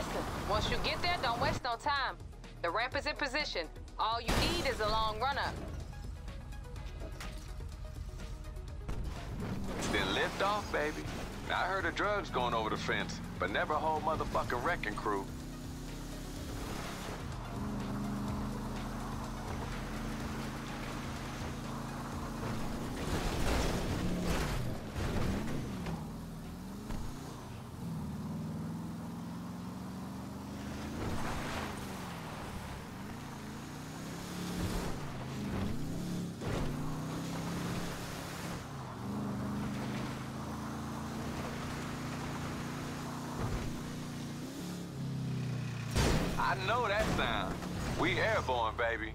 Listen, once you get there, don't waste no time. The ramp is in position. All you need is a long run-up. Then lift off, baby. I heard of drugs going over the fence, but never a whole motherfucking wrecking crew. I know that sound. We airborne, baby.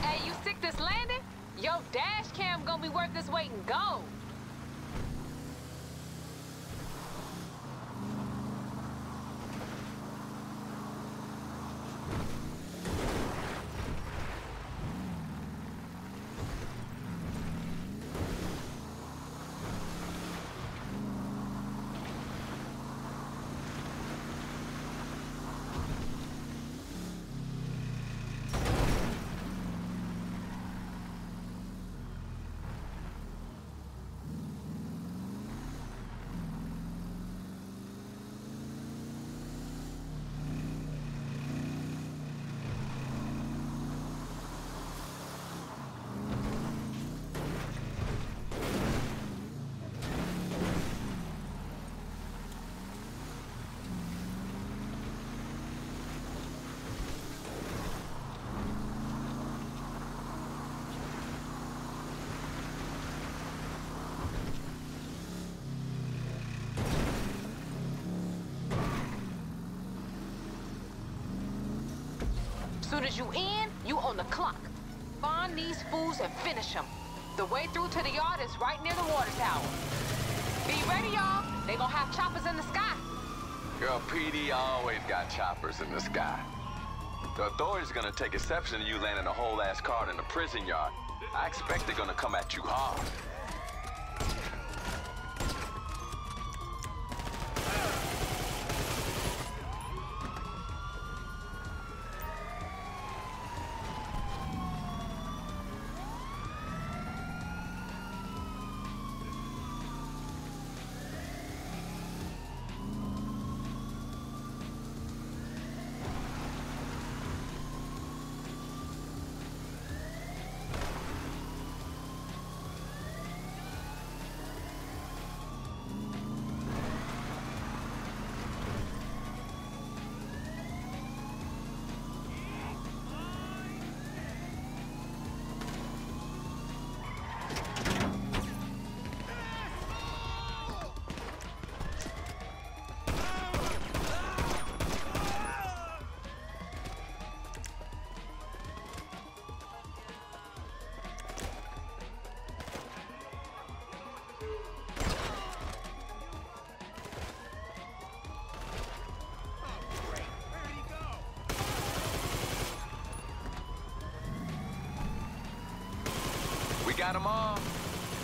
Hey, you sick this landing? Yo, dash cam gonna be worth its weight gold. Soon as you in, you on the clock. Find these fools and finish them. The way through to the yard is right near the water tower. Be ready, y'all. They gonna have choppers in the sky. Girl, PD always got choppers in the sky. The authorities are gonna take exception to you landing a whole ass car in the prison yard. I expect they're gonna come at you hard. Got them all.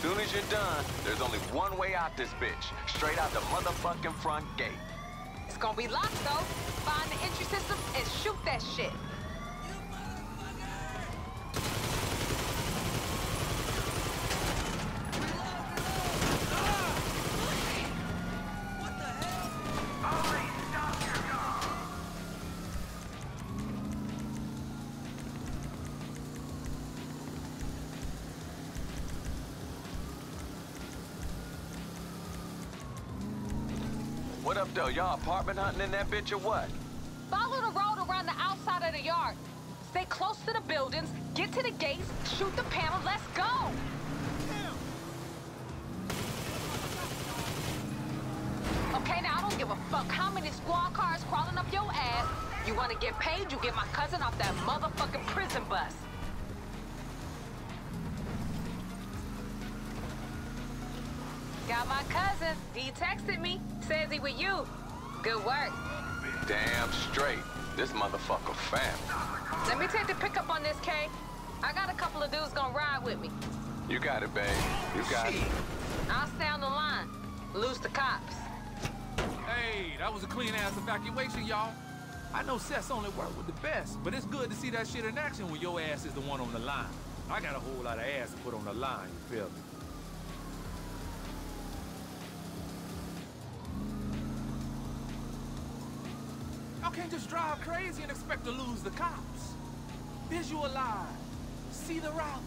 Soon as you're done, there's only one way out this bitch. Straight out the motherfucking front gate. It's gonna be locked though. Find the entry system and shoot that shit. What up, though? Y'all apartment hunting in that bitch or what? Follow the road around the outside of the yard. Stay close to the buildings, get to the gates, shoot the panel, let's go! Okay, now I don't give a fuck how many squad cars crawling up your ass. You wanna get paid, you get my cousin off that motherfucking prison bus. Got my cousin. He texted me. Says he with you. Good work. Damn straight. This motherfucker fam. Let me take the pickup on this, K. I got a couple of dudes gonna ride with me. You got it, babe. You got it. I'll stay on the line. Lose the cops. Hey, that was a clean-ass evacuation, y'all. I know Seth's only work with the best, but it's good to see that shit in action when your ass is the one on the line. I got a whole lot of ass to put on the line, you feel me? Y'all can't just drive crazy and expect to lose the cops. Visualize. See the route.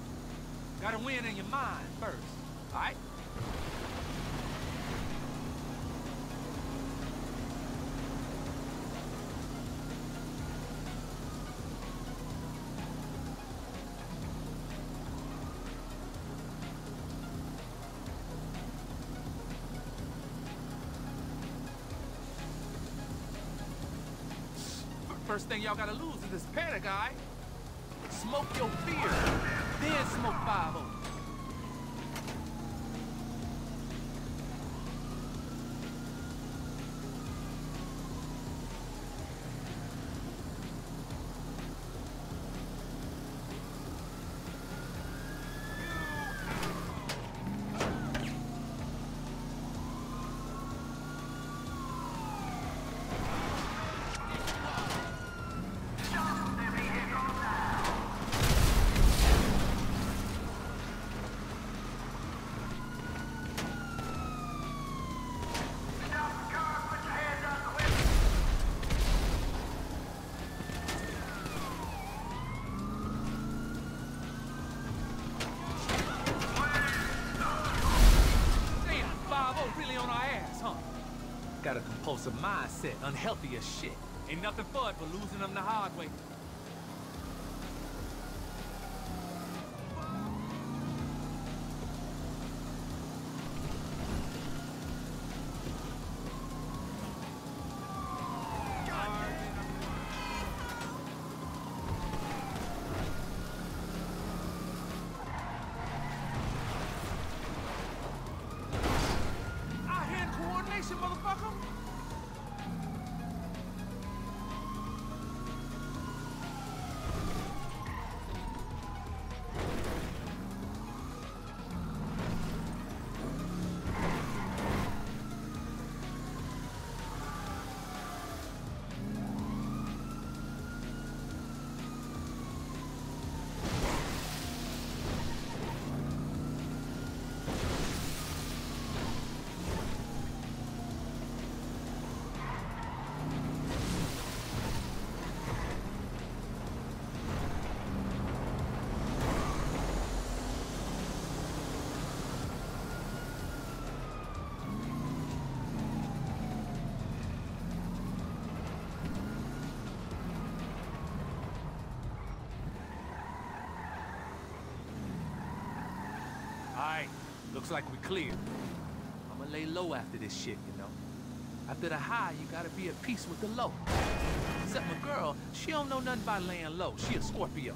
Gotta win in your mind first, alright? First thing y'all gotta lose is this panic, guy. Smoke your fear, then smoke 5 Got a compulsive mindset, unhealthy as shit. Ain't nothing for it but losing them the hard way. Looks like we're clear. I'ma lay low after this shit, you know? After the high, you gotta be at peace with the low. Except my girl, she don't know nothing about laying low. She a Scorpio.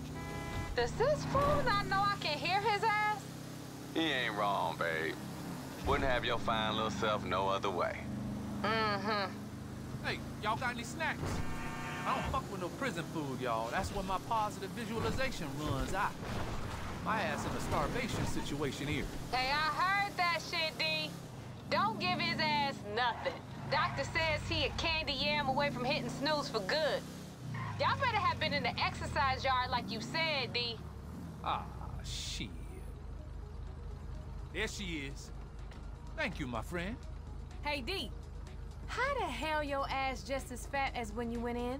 Does this fool not know I can hear his ass? He ain't wrong, babe. Wouldn't have your fine little self no other way. Mm-hmm. Hey, y'all got any snacks? I don't fuck with no prison food, y'all. That's where my positive visualization runs out. My ass in a starvation situation here. Hey, I heard that shit, D. Don't give his ass nothing. Doctor says he a candy yam away from hitting snooze for good. Y'all better have been in the exercise yard like you said, D. Ah, shit. There she is. Thank you, my friend. Hey, D. How the hell your ass just as fat as when you went in?